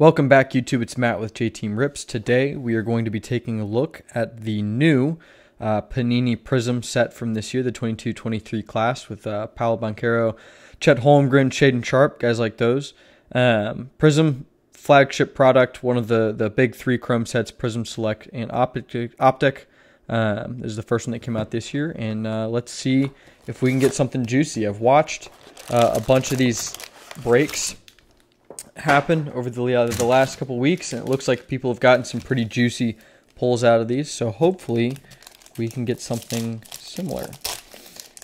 Welcome back, YouTube. It's Matt with J Team Rips. Today we are going to be taking a look at the new uh, Panini Prizm set from this year, the 22 23 class with uh, Paolo Banchero, Chet Holmgren, Shaedon Sharpe, guys like those. Um, Prizm flagship product, one of the, the big three Chrome sets Prizm Select and Optic. Optic. Um, is the first one that came out this year, and uh, let's see if we can get something juicy. I've watched uh, a bunch of these breaks happen over the uh, the last couple weeks, and it looks like people have gotten some pretty juicy pulls out of these. So hopefully, we can get something similar.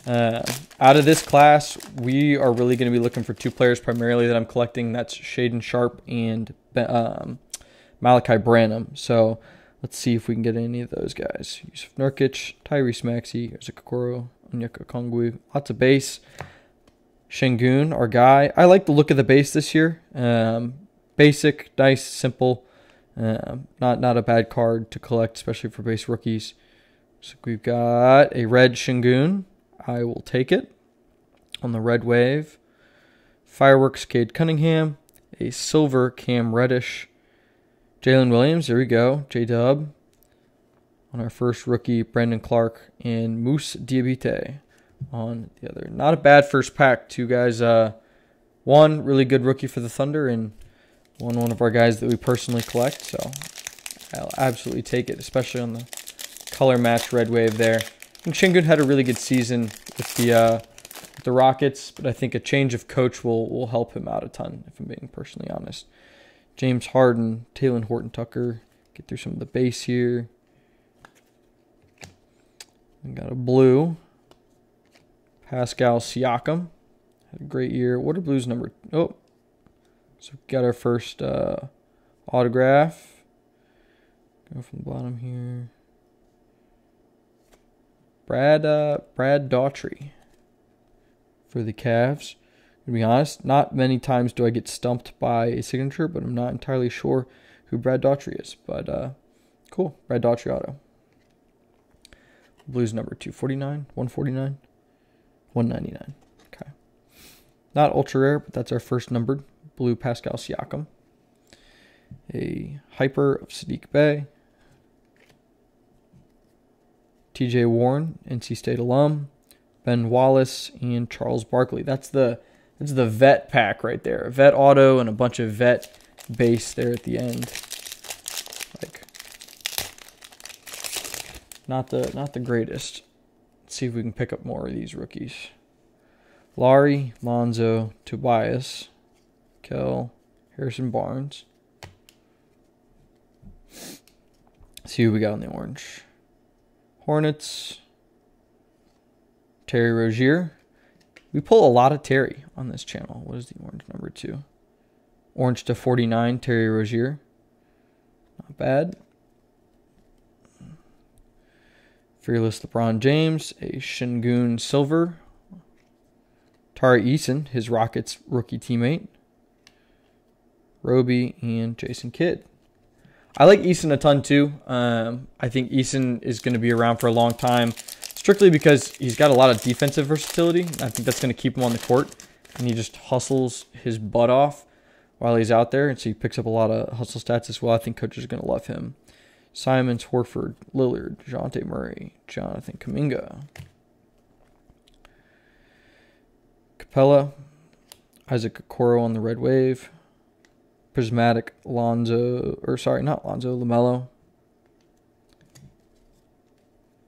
Uh, out of this class, we are really going to be looking for two players primarily that I'm collecting. That's Shaedon Sharpe and um, Malaki Branham. So let's see if we can get any of those guys. Jusuf Nurkic, Tyrese Maxey, Isaac Okoro, Onyeka Okongwu. Lots of base. Sengun, our guy. I like the look of the base this year. Um, basic, nice, simple. Uh, not not a bad card to collect, especially for base rookies. So we've got a red Sengun. I will take it on the red wave. Fireworks Cade Cunningham. A silver Cam Reddish. Jalen Williams. There we go. J Dub. On our first rookie, Brandon Clarke and Moose Diabate on the other. Not a bad first pack. Two guys. Uh, one really good rookie for the Thunder, and one one of our guys that we personally collect. So I'll absolutely take it, especially on the color match red wave there. I think Sengun had a really good season with the uh, with the Rockets, but I think a change of coach will will help him out a ton. If I'm being personally honest. James Harden, Talen Horton Tucker. Get through some of the base here. We got a blue. Pascal Siakam had a great year. What are Blues number? Oh, so we got our first uh, autograph. Go from the bottom here. Brad uh, Brad Daugherty for the Cavs. To be honest, not many times do I get stumped by a signature, but I'm not entirely sure who Brad Daugherty is. But uh, cool, Brad Daugherty auto. Blues number 249, 149. 199. Okay. Not ultra rare, but that's our first numbered blue Pascal Siakam. A hyper of Saddiq Bey. TJ Warren, NC State alum. Ben Wallace and Charles Barkley. That's the that's the vet pack right there. Vet auto and a bunch of vet base there at the end. Like not the not the greatest see if we can pick up more of these rookies. Lowry, Lonzo, Tobias, Kell, Harrison Barnes. see who we got in the orange. Hornets, Terry Rozier. We pull a lot of Terry on this channel. What is the orange number two? Orange to 49, Terry Rozier. Not bad. Fearless LeBron James, a Sengun Silver, Tari Eason, his Rockets rookie teammate, Roby, and Jason Kidd. I like Eason a ton too. Um, I think Eason is going to be around for a long time, strictly because he's got a lot of defensive versatility. I think that's going to keep him on the court, and he just hustles his butt off while he's out there, and so he picks up a lot of hustle stats as well. I think coaches are going to love him. Simons, Horford, Lillard, Dejounte Murray, Jonathan Kuminga, Capela, Isaac Okoro on the red wave, Prismatic Lonzo, or sorry, not Lonzo, LaMelo,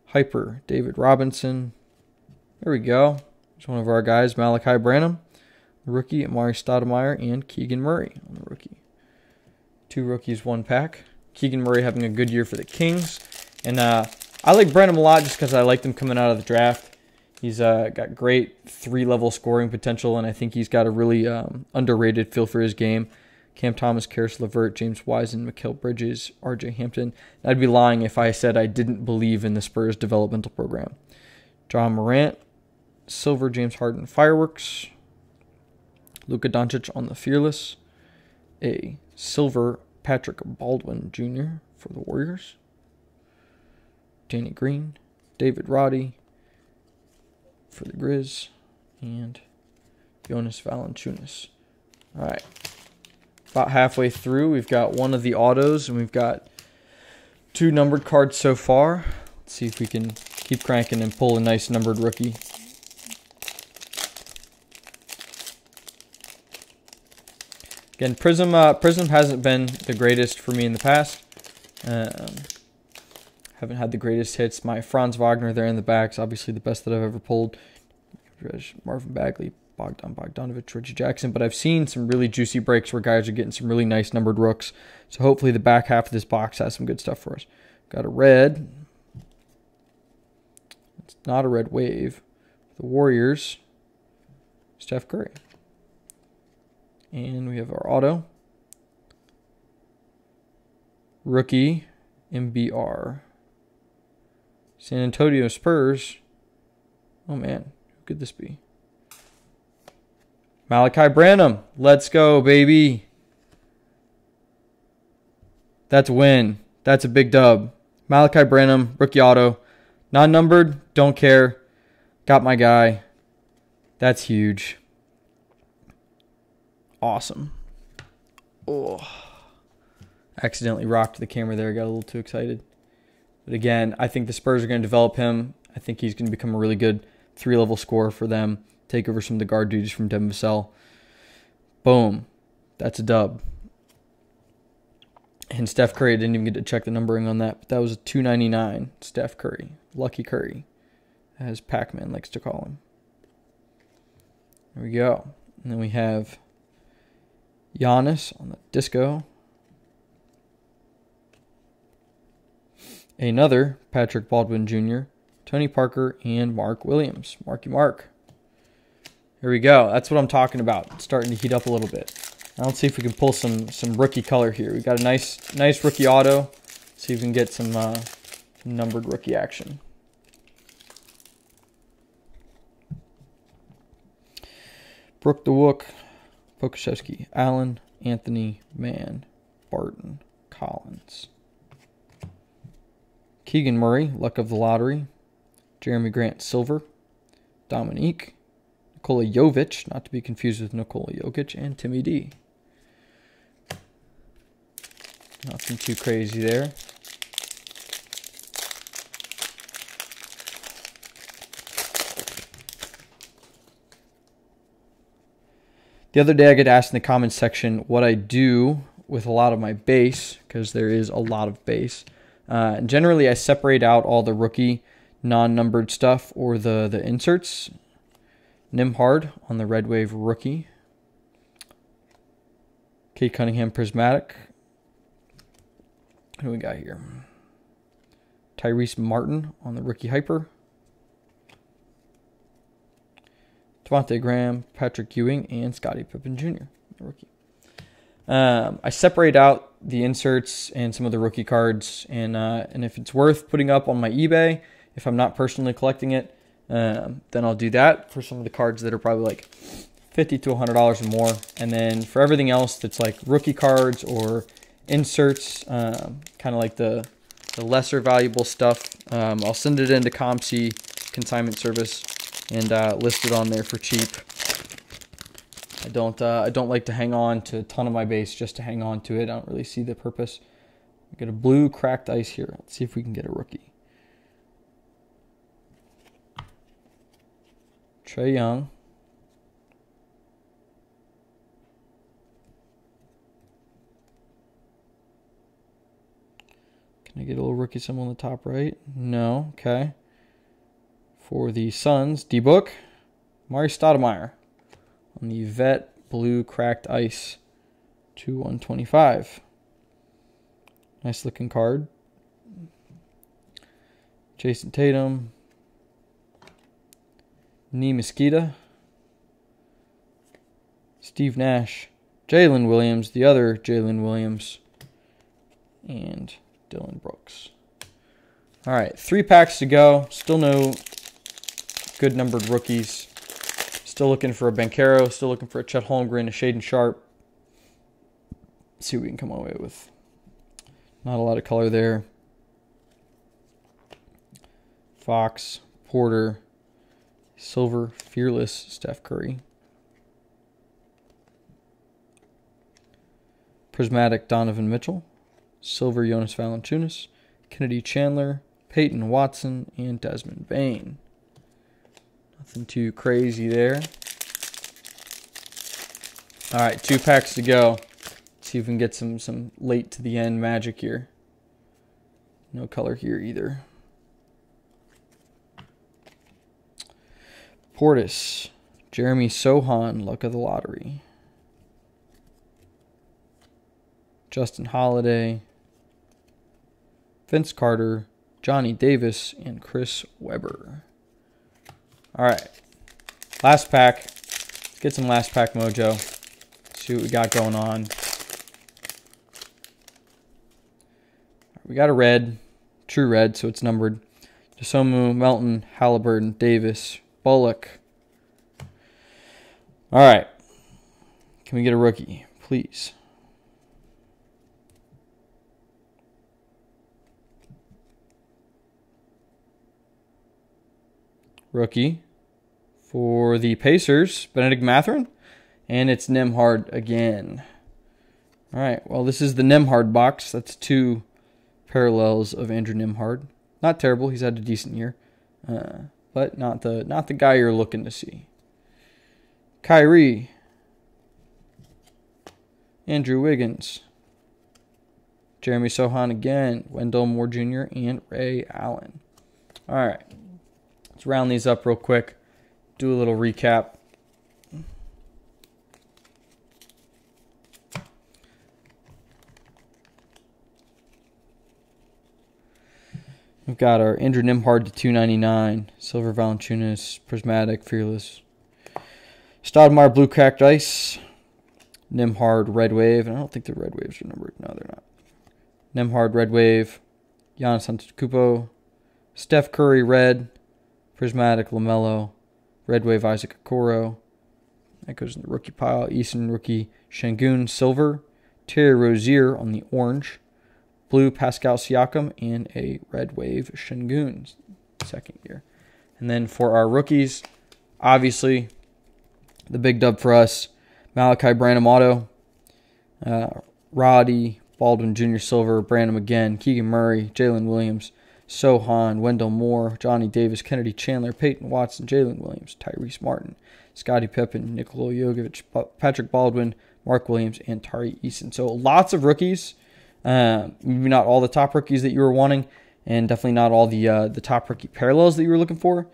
Hyper, David Robinson. There we go. It's one of our guys, Malaki Branham, rookie, Amar'e Stoudemire, and Keegan Murray on the rookie. Two rookies, one pack. Keegan Murray having a good year for the Kings. And uh, I like Branham a lot just because I liked him coming out of the draft. He's uh, got great three level scoring potential, and I think he's got a really um, underrated feel for his game. Cam Thomas, Caris LeVert, James Wiseman, Mikal Bridges, RJ Hampton. I'd be lying if I said I didn't believe in the Spurs developmental program. Ja Morant, Silver, James Harden, Fireworks. Luka Doncic on the Fearless. A Silver Patrick Baldwin Jr. for the Warriors. Danny Green, David Roddy for the Grizz, and Jonas Valanciunas. All right, about halfway through. We've got one of the autos and we've got two numbered cards so far. Let's see if we can keep cranking and pull a nice numbered rookie. Again, Prizm uh, Prizm hasn't been the greatest for me in the past. Um, haven't had the greatest hits. My Franz Wagner there in the back is obviously the best that I've ever pulled. Marvin Bagley, Bogdan Bogdanovich, Reggie Jackson. But I've seen some really juicy breaks where guys are getting some really nice numbered rooks. So hopefully the back half of this box has some good stuff for us. Got a red. It's not a red wave. The Warriors, Steph Curry. And we have our auto. Rookie, MBR. San Antonio Spurs. Oh man, who could this be? Malaki Branham. Let's go, baby. That's a win. That's a big dub. Malaki Branham, rookie auto. Non numbered, don't care. Got my guy. That's huge. Awesome. Oh. Accidentally rocked the camera there. Got a little too excited. But again, I think the Spurs are going to develop him. I think he's going to become a really good three level scorer for them. Take over some of the guard duties from Devin Vassell. Boom. That's a dub. And Steph Curry, I didn't even get to check the numbering on that, but that was a 299. Steph Curry. Lucky Curry, as Pac Man likes to call him. There we go. And then we have Giannis on the disco. Another Patrick Baldwin Jr., Tony Parker, and Mark Williams. Marky Mark. Here we go. That's what I'm talking about. It's starting to heat up a little bit. Now let's see if we can pull some some rookie color here. We got a nice nice rookie auto. See if we can get some uh, numbered rookie action. Brooke DeWook, Pokusevski, Allen, Anthony, Mann, Barton, Collins. Keegan Murray, Luck of the Lottery. Jerami Grant Silver. Dominique. Nikola Jovic, not to be confused with Nikola Jokic, and Timmy D. Nothing too crazy there. The other day I get asked in the comments section what I do with a lot of my base, because there is a lot of base. Uh, generally, I separate out all the rookie non-numbered stuff or the, the inserts. Nembhard on the Red Wave rookie. Cade Cunningham Prismatic. Who we got here? Tyrese Martin on the rookie hyper. Devontae Graham, Patrick Ewing, and Scottie Pippen Jr. rookie. Um, I separate out the inserts and some of the rookie cards, and uh, and if it's worth putting up on my eBay, if I'm not personally collecting it, um, then I'll do that for some of the cards that are probably like fifty to hundred dollars or more, and then for everything else that's like rookie cards or inserts, um, kind of like the the lesser valuable stuff, um, I'll send it into COMC consignment service and uh, list it on there for cheap. I don't uh, I don't like to hang on to a ton of my base just to hang on to it. I don't really see the purpose. Get a blue cracked ice here. Let's see if we can get a rookie. Trae Young. Can I get a little rookie symbol on the top right? No. Okay. For the Suns, D Book, Mari Stoudemire on the Vet Blue Cracked Ice to 125. Nice looking card. Jayson Tatum. Nee Mosquita. Steve Nash. Jalen Williams, the other Jalen Williams. And Dillon Brooks. All right, three packs to go. Still no good numbered rookies. Still looking for a Banchero. Still looking for a Chet Holmgren, a Shaedon Sharpe. See what we can come away with. Not a lot of color there. Fox, Porter, Silver, Fearless, Steph Curry. Prismatic Donovan Mitchell, Silver Jonas Valanciunas, Kennedy Chandler, Peyton Watson, and Desmond Bane. Nothing too crazy there. All right, two packs to go. Let's See if we can get some some late to the end magic here. No color here either. Portis, Jeremy Sochan, luck of the lottery. Justin Holiday, Vince Carter, Johnny Davis, and Chris Webber. All right, last pack. Let's get some last pack mojo. See what we got going on. We got a red, true red, so it's numbered. Dosunmu, Melton, Halliburton, Davis, Bullock. All right. Can we get a rookie, please? Rookie for the Pacers, Benedict Mathurin. And it's Nembhard again. All right, well, this is the Nembhard box. That's two parallels of Andrew Nembhard. Not terrible. He's had a decent year. Uh, but not the not the guy you're looking to see. Kyrie, Andrew Wiggins, Jeremy Sochan again, Wendell Moore Jr., and Ray Allen. All right, let's round these up real quick. Do a little recap. We've got our Andrew Nembhard to 299, Silver Valanciunas, Prismatic, Fearless, Stoudemire Blue Cracked Ice, Nembhard Red Wave, and I don't think the Red Waves are numbered. No, they're not. Nimhard, Red Wave, Giannis Antetokounmpo, Steph Curry Red, Prismatic LaMelo, Red Wave Isaac Okoro. That goes in the rookie pile. Easton rookie Sengun Silver, Terry Rozier on the orange, blue Pascal Siakam, and a red wave Sengun second year. And then for our rookies, obviously the big dub for us, Malaki Branham Auto, uh, Roddy Baldwin Jr. Silver, Branham again, Keegan Murray, Jalen Williams, Sochan, Wendell Moore, Johnny Davis, Kennedy Chandler, Peyton Watson, Jalen Williams, Tyrese Martin, Scottie Pippen, Nikola Jokic, Patrick Baldwin, Mark Williams, and Tari Eason. So lots of rookies. Uh, maybe not all the top rookies that you were wanting, and definitely not all the uh, the top rookie parallels that you were looking for.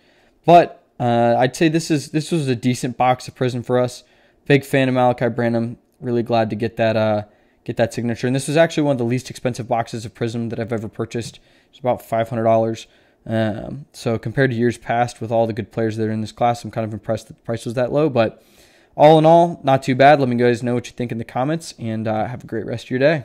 But uh, I'd say this is this was a decent box of Prizm for us. Big fan of Malaki Branham. Really glad to get that uh, get that signature. And this was actually one of the least expensive boxes of Prizm that I've ever purchased. It's about five hundred dollars. Um, so compared to years past, with all the good players that are in this class, I'm kind of impressed that the price was that low. But all in all, not too bad. Let me guys know what you think in the comments, and uh, have a great rest of your day.